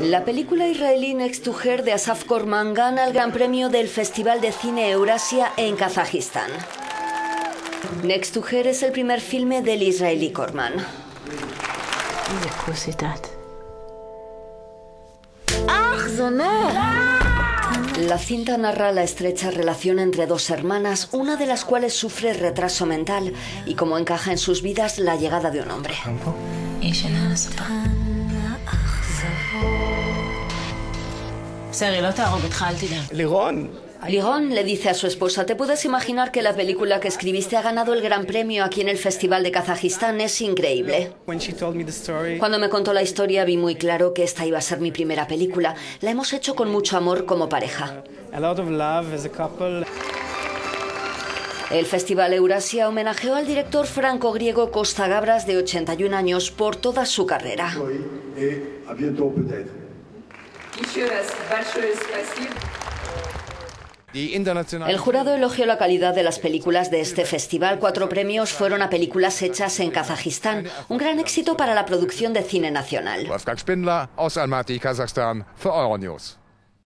La película israelí Next to Her de Asaf Korman gana el Gran Premio del Festival de Cine Eurasia en Kazajistán. Next to Her es el primer filme del israelí Korman. La cinta narra la estrecha relación entre dos hermanas, una de las cuales sufre retraso mental y cómo encaja en sus vidas la llegada de un hombre. Le dice a su esposa, ¿te puedes imaginar que la película que escribiste ha ganado el gran premio aquí en el Festival de Kazajistán? Es increíble. Cuando me contó la historia vi muy claro que esta iba a ser mi primera película. La hemos hecho con mucho amor como pareja. El Festival Eurasia homenajeó al director franco-griego Costa Gabras de 81 años por toda su carrera. El jurado elogió la calidad de las películas de este festival. Cuatro premios fueron a películas hechas en Kazajistán, un gran éxito para la producción de cine nacional. Wolfgang Spindler aus Almaty, Kasachstan, für Euronews.